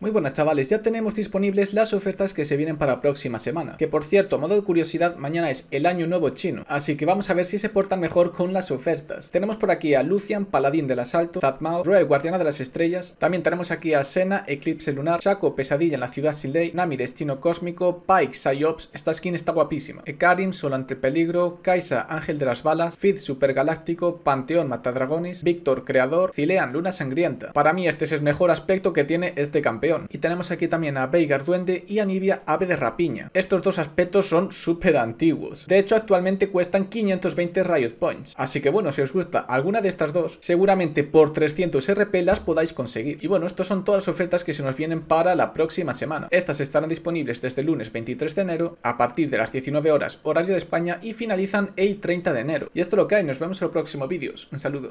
Muy buenas chavales, ya tenemos disponibles las ofertas que se vienen para la próxima semana. Que por cierto, modo de curiosidad, mañana es el año nuevo chino, así que vamos a ver si se portan mejor con las ofertas. Tenemos por aquí a Lucian, Paladín del Asalto, Mao, Roel, Guardiana de las Estrellas. También tenemos aquí a Sena, Eclipse Lunar, Shaco, Pesadilla en la Ciudad Sin Ley, Nami, Destino Cósmico, Pike, Psyops, esta skin está guapísima. Ekarim, Solo ante Peligro, Kaisa, Ángel de las Balas, Fid, Supergaláctico, Panteón, Matadragones, Víctor, Creador, Cilean, Luna Sangrienta. Para mí este es el mejor aspecto que tiene este campeón. Y tenemos aquí también a Veigar Duende y a Nibia Ave de Rapiña. Estos dos aspectos son súper antiguos. De hecho, actualmente cuestan 520 Riot Points. Así que bueno, si os gusta alguna de estas dos, seguramente por 300 RP las podáis conseguir. Y bueno, estas son todas las ofertas que se nos vienen para la próxima semana. Estas estarán disponibles desde el lunes 23 de enero a partir de las 19 horas horario de España y finalizan el 30 de enero. Y esto es lo que hay, nos vemos en los próximos vídeos. Un saludo.